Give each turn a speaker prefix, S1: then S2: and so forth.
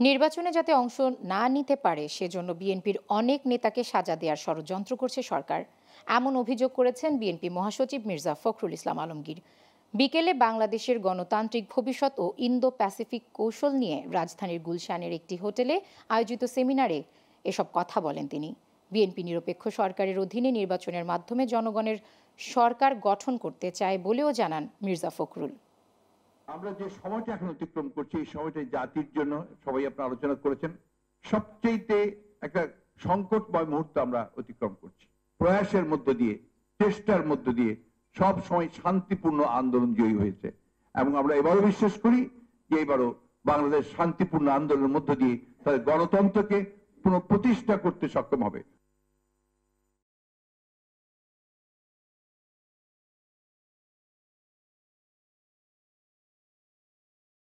S1: নির্বাচনে যাতে অংশ না নিতে পারে, সেজন্য বিএনপির অনেক নেতাকে সাজা দেওয়ার ষড়যন্ত্র করছে সরকার। এমন অভিযোগ করেছেন বিএনপি মহাসচিব মির্জা ফখরুল ইসলাম আলমগীর। বিকেলে বাংলাদেশের গণতান্ত্রিক ভবিষ্যৎ ও ইন্দো প্যাসিফিক কৌশল নিয়ে রাজধানীর গুলশানের একটি হোটেলে আয়োজিত সেমিনারে এসব কথা বলেন তিনি। বিএনপি নিরপেক্ষ সরকারের অধীনে নির্বাচনের মাধ্যমে জনগণের সরকার গঠন করতে চায় বলেও জানান মির্জা ফখরুল।
S2: আমরা যে সময়টা এখন অতিক্রম করছি, এই সময়টা জাতির জন্য সবাই আপনারা আলোচনা করেছেন সবচেয়েতে একটা সংকটময় মুহূর্ত আমরা অতিক্রম করছি। প্রয়াসের মধ্য দিয়ে, চেষ্টার মধ্য দিয়ে সব সময় শান্তিপূর্ণ আন্দোলন জয়ী হয়েছে। এবং আমরা এবারও বিশ্বাস করি যে এবারও বাংলাদেশ শান্তিপূর্ণ আন্দোলনের মধ্য দিয়ে তাদের গণতন্ত্রকে পুনঃপ্রতিষ্ঠা করতে সক্ষম হবে।